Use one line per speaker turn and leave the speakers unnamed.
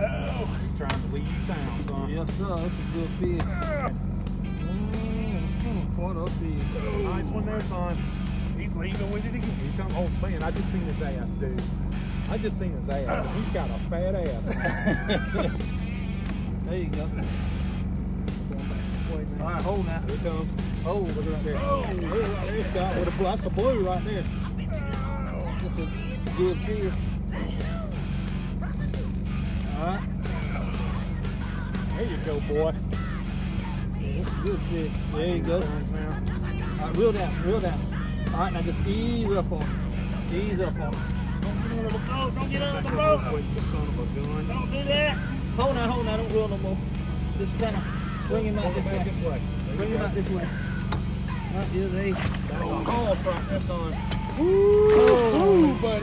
Oh, he's trying to leave town, son.
Yes, sir. That's a good fish.
Ah,
Mm, what a fish.
nice one there, son. He's leaving with it again.
He come, oh man, I just seen his ass, dude. I just seen his ass. and He's got a fat ass.
There you go.
Going back this way.
All right, hold now.
Here it comes. Oh, look right there.
Oh.
There, right there, Scott. With a, that's a blue right there.
That's a good fish.
There you go, boy.
That's a good fish. There you go. All right, reel down, reel down. All right, now just ease up on it. Ease up on it.
Oh, don't get out of the boat.
son of a gun.
Don't do that.
Hold on, hold on, don't reel no more. Just kind of bring him out this way.
this way.
Bring him out this way. There
That's a right there, son.
Ooh,
Oh,
buddy. Oh,